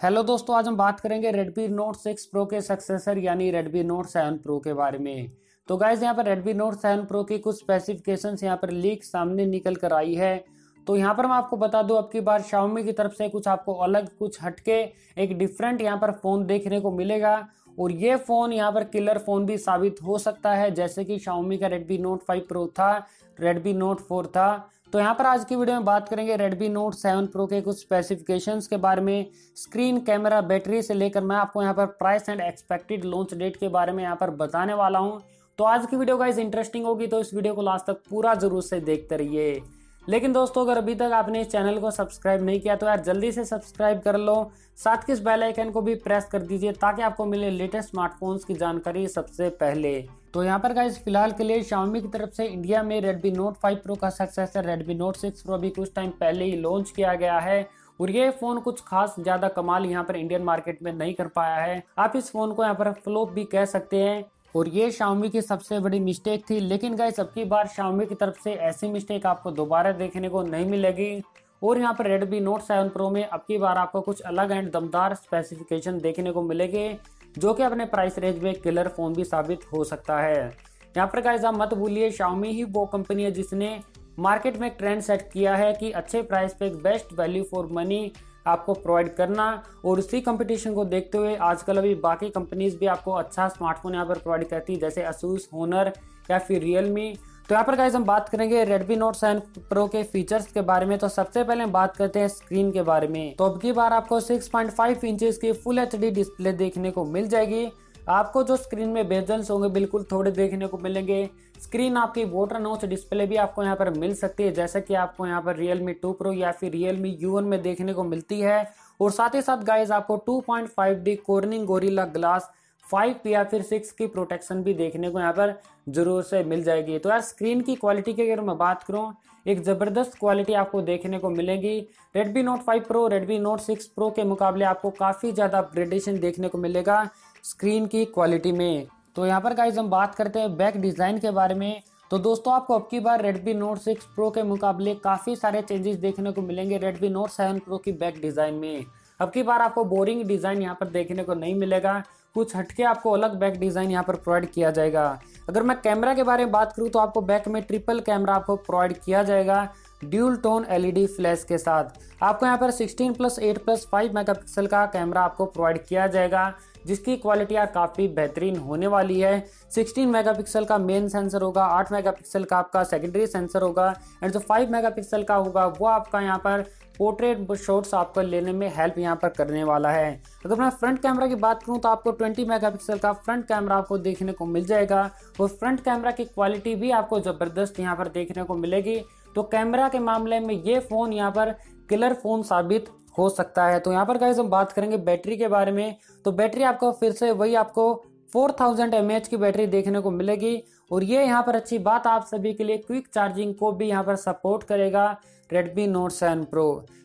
Hello दोस्तों, आज हम बात करेंगे Redmi Note 6 Pro के सक्सेसर यानी Redmi Note 7 Pro के बारे में। तो गाइज़ यहाँ पर Redmi Note 7 Pro की कुछ स्पेसिफिकेशन यहाँ पर लीक सामने निकल कर आई है। तो यहाँ पर मैं आपको बता दूँ, अब की बार Xiaomi की तरफ़ से कुछ आपको अलग, कुछ हटके एक डिफरेंट यहाँ पर फ़ोन देखने को मिलेगा। और ये फ़ोन यहाँ पर किलर फ़ोन भी साबित हो सकता है, जैसे कि Xiaomi का Redmi Note 5 Pro था, Redmi Note 4 था। तो यहाँ पर आज की वीडियो में बात करेंगे Redmi Note 7 Pro के कुछ स्पेसिफिकेशंस के बारे में स्क्रीन कैमरा बैटरी से लेकर मैं आपको यहाँ पर price and expected launch date के बारे में यहाँ पर बताने वाला हूँ। तो आज की वीडियो का इंटरेस्टिंग होगी तो इस वीडियो को लास्ट तक पूरा ज़रूर से देखते रहिए। लेकिन दोस्तों, अगर अभी तक आपने इस चैनल को सब्सक्राइब नहीं किया तो यार जल्दी से सब्सक्राइब कर लो। साथ के इस बेल आइकन को भी प्रेस कर दीजिए ताकि आपको मिले लेटेस्ट स्मार्टफोन्स की जानकारी सबसे पहले। तो यहाँ पर गाइज़ फ़िलहाल के लिए Xiaomi की तरफ़ से इंडिया में Redmi Note 5 Pro का सक्सेसर Redmi Note 6 Pro भी कुछ टाइम पहले ही लॉन्च किया गया है और ये फ़ोन कुछ खास ज़्यादा कमाल यहाँ पर इंडियन मार्केट में नहीं कर पाया है। आप इस फ़ोन को यहाँ पर फ्लोप भी कह सकते हैं। और ये Xiaomi की सबसे बड़ी मिस्टेक थी। लेकिन गाइस अब की बार Xiaomi की तरफ़ से ऐसी मिस्टेक आपको दोबारा देखने को नहीं मिलेगी। और यहाँ पर रेडमी नोट 7 प्रो में अब की बार आपको कुछ अलग एंड दमदार स्पेसिफिकेशन देखने को मिलेंगे, जो कि अपने प्राइस रेंज में किलर फ़ोन भी साबित हो सकता है। यहाँ पर गाइस आप मत भूलिए, Xiaomi ही वो कंपनी है जिसने मार्केट में ट्रेंड सेट किया है कि अच्छे प्राइस पे बेस्ट वैल्यू फॉर मनी आपको प्रोवाइड करना और उसी कंपटीशन को देखते हुए आजकल अभी बाकी कंपनीज़ भी आपको अच्छा स्मार्टफ़ोन यहाँ पर प्रोवाइड करती है, जैसे असूस होनर या फिर रियलमी तो यहाँ पर गाइज़ हम बात करेंगे Redmi Note 7 Pro के फीचर्स के बारे में। तो सबसे पहले हम बात करते हैं स्क्रीन के बारे में। तो अब की बार आपको 6.5 इंचेस की फुल एचडी डिस्प्ले देखने को मिल जाएगी। आपको जो स्क्रीन में बेजल्स होंगे, बिल्कुल थोड़े देखने को मिलेंगे। स्क्रीन आपकी वोटर नोच डिस्प्ले भी आपको यहाँ पर मिल सकती है, जैसा कि आपको यहाँ पर Realme 2 Pro या फिर Realme U1 में देखने को मिलती है। और साथ ही साथ गाइज़ आपको 2.5D cornering gorilla glass five या फिर सिक्स की प्रोटेक्शन भी देखने को यहाँ पर ज़रूर से मिल जाएगी। तो यार स्क्रीन की क्वालिटी की अगर मैं बात करूँ, एक ज़बरदस्त क्वालिटी आपको देखने को मिलेगी। Redmi Note 5 Pro, Redmi Note 6 Pro के मुकाबले आपको काफ़ी ज़्यादा अपग्रेडेशन देखने को मिलेगा। स्क्रीन की क्वालिटी में। तो यहाँ पर गाइज़ हम बात करते हैं बैक डिज़ाइन के बारे में। तो दोस्तों, आपको अब की बार Redmi Note 6 Pro के मुकाबले काफ़ी सारे चेंजेस देखने को मिलेंगे Redmi Note 7 Pro की बैक डिज़ाइन में। अब की बार आपको बोरिंग डिज़ाइन यहाँ पर देखने को नहीं मिलेगा। कुछ हटके आपको अलग बैक डिज़ाइन यहाँ पर प्रोवाइड किया जाएगा। अगर मैं कैमरा के बारे में बात करूँ तो आपको बैक में ट्रिपल कैमरा आपको प्रोवाइड किया जाएगा ड्यूल टोन एलईडी फ्लैश के साथ। आपको यहाँ पर 16 प्लस 8 प्लस 5 मेगापिक्सल का कैमरा आपको प्रोवाइड किया जाएगा। जिसकी क्वालिटी यार काफ़ी बेहतरीन होने वाली है। 16 मेगापिक्सल का मेन सेंसर होगा 8 मेगापिक्सल का आपका सेकेंडरी सेंसर होगा एंड जो 5 मेगापिक्सल का होगा, वो आपका यहाँ पर पोर्ट्रेट शॉट्स आपको लेने में हेल्प यहाँ पर करने वाला है। अगर मैं फ्रंट कैमरा की बात करूँ तो आपको 20 मेगापिक्सल का फ्रंट कैमरा आपको देखने को मिल जाएगा। और फ्रंट कैमरा की क्वालिटी भी आपको ज़बरदस्त यहाँ पर देखने को मिलेगी। तो कैमरा के मामले में ये फ़ोन यहाँ पर किलर फ़ोन साबित हो सकता है। तो यहाँ पर गाइज़ हम बात करेंगे बैटरी के बारे में। तो बैटरी आपको फिर से वही आपको 4000 थाउज़ेंड की बैटरी देखने को मिलेगी। और ये यहाँ पर अच्छी बात आप सभी के लिए क्विक चार्जिंग को भी यहाँ पर सपोर्ट करेगा Redmi Note 7 Pro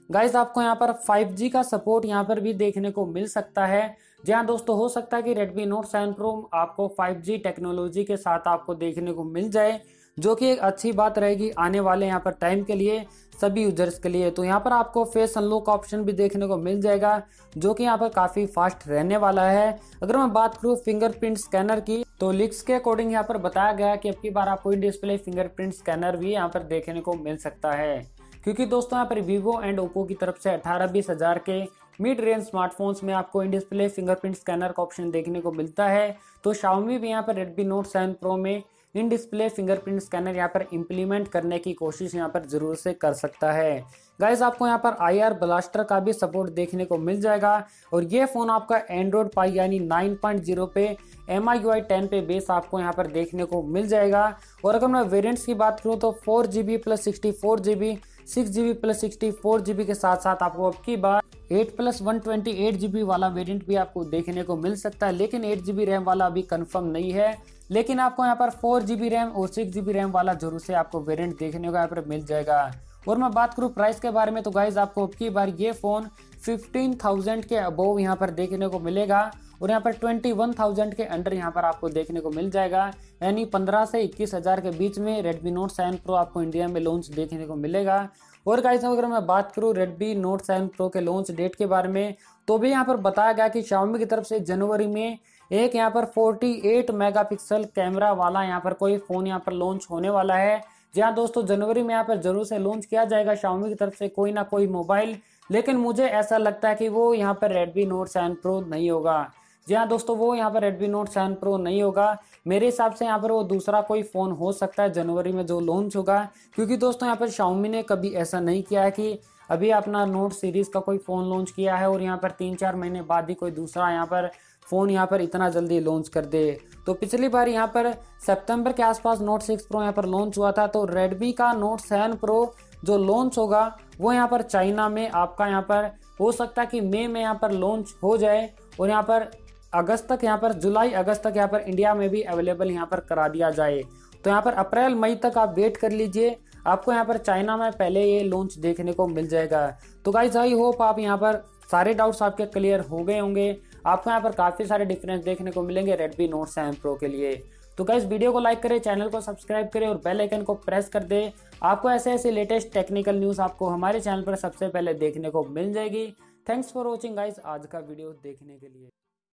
गाइज़ आपको यहाँ पर 5G का सपोर्ट यहाँ पर भी देखने को मिल सकता है। जी हाँ दोस्तों, हो सकता है कि Redmi Note 7 Pro आपको 5G टेक्नोलॉजी के साथ आपको देखने को मिल जाए। जो कि एक अच्छी बात रहेगी आने वाले यहाँ पर टाइम के लिए, सभी यूज़र्स के लिए। तो यहाँ पर आपको फेस अनलॉक ऑप्शन भी देखने को मिल जाएगा, जो कि यहाँ पर काफ़ी फास्ट रहने वाला है। अगर मैं बात करूँ फिंगरप्रिंट स्कैनर की तो लिक्स के अकॉर्डिंग यहाँ पर बताया गया कि अब की बार आपको डिस्प्ले फिंगरप्रिंट स्कैनर भी यहाँ पर देखने को मिल सकता है। क्योंकि दोस्तों यहाँ पर वीवो एंड ओप्पो की तरफ़ से अठारह बीस हज़ार के मिड रेंज स्मार्टफोन्स में आपको इन डिस्प्ले फिंगरप्रिंट स्कैनर का ऑप्शन देखने को मिलता है। तो शाओमी भी यहाँ पर रेडमी नोट सेवन प्रो में इन डिस्प्ले फिंगरप्रिंट स्कैनर यहाँ पर इम्प्लीमेंट करने की कोशिश यहाँ पर ज़रूर से कर सकता है। गाइज़ आपको यहाँ पर आई आर ब्लास्टर का भी सपोर्ट देखने को मिल जाएगा। और ये फ़ोन आपका एंड्रॉइड पाई यानी 9.0 पे एम आई यू पे बेस आपको यहाँ पर देखने को मिल जाएगा। और अगर मैं वेरियंट्स की बात करूँ तो four G B plus sixty four G B six G B plus sixty four G B के साथ साथ आपको अब की बार eight plus one twenty eight G B वाला वेरियंट भी आपको देखने को मिल सकता है, लेकिन एट जी बी रैम वाला अभी कंफर्म नहीं है। लेकिन आपको यहाँ पर फोर जी बी रैम और सिक्स जी बी रैम वाला ज़रूर से आपको वेरियंट देखने को यहाँ पर मिल जाएगा। और मैं बात करूँ प्राइस के बारे में तो गाइज़ आपको अब की बार ये फ़ोन फिफ्टीन थाउज़ेंड के अबोव यहाँ पर देखने को मिलेगा। और यहाँ पर ट्वेंटी वन थाउज़ेंड के अंडर यहाँ पर आपको देखने को मिल जाएगा। यानी पंद्रह से इक्कीस हज़ार के बीच में रेडमी नोट सेवन प्रो आपको इंडिया में लॉन्च देखने को मिलेगा। और गाइस अगर मैं बात करूँ रेडमी नोट सेवन प्रो के लॉन्च डेट के बारे में तो भी यहाँ पर बताया गया कि शाओमी की तरफ़ से जनवरी में एक यहाँ पर 48 मेगापिक्सल कैमरा वाला यहाँ पर कोई फ़ोन यहाँ पर लॉन्च होने वाला है। जी हाँ दोस्तों, जनवरी में यहाँ पर ज़रूर से लॉन्च किया जाएगा शाओमी की तरफ़ से कोई ना कोई मोबाइल लेकिन मुझे ऐसा लगता है कि वो यहाँ पर रेडमी नोट सेवन प्रो नहीं होगा। जी हाँ दोस्तों वो यहाँ पर रेडमी नोट सेवन प्रो नहीं होगा मेरे हिसाब से यहाँ पर वो दूसरा कोई फ़ोन हो सकता है जनवरी में जो लॉन्च होगा क्योंकि दोस्तों यहाँ पर शाओमी ने कभी ऐसा नहीं किया है कि अभी अपना नोट सीरीज़ का कोई फ़ोन लॉन्च किया है और यहाँ पर तीन चार महीने बाद ही कोई दूसरा यहाँ पर फ़ोन यहाँ पर इतना जल्दी लॉन्च कर दे तो पिछली बार यहाँ पर सितंबर के आसपास नोट सिक्स प्रो यहाँ पर लॉन्च हुआ था तो रेडमी का नोट सेवन प्रो जो लॉन्च होगा वो यहाँ पर चाइना में आपका यहाँ पर हो सकता है कि मई में यहाँ पर लॉन्च हो जाए और यहाँ पर अगस्त तक यहाँ पर, जुलाई, अगस्त तक यहाँ पर इंडिया में भी अवेलेबल यहाँ पर करा दिया जाए। तो यहाँ पर अप्रैल, मई तक आप वेट कर लीजिए। आपको यहाँ पर चाइना में पहले ये लॉन्च देखने को मिल जाएगा। तो गाइज़ आई होप आप यहाँ पर सारे डाउट्स आपके क्लियर हो गए होंगे। आपको यहाँ पर काफ़ी सारे डिफरेंस देखने को मिलेंगे रेडमी नोट सेवन प्रो के लिए। तो गाइज़ वीडियो को लाइक करें चैनल को सब्सक्राइब करें और बेल आइकन को प्रेस कर दे। आपको ऐसे ऐसे लेटेस्ट टेक्निकल न्यूज़ आपको हमारे चैनल पर सबसे पहले देखने को मिल जाएगी। थैंक्स फॉर वॉचिंग गाइज़ आज का वीडियो देखने के लिए।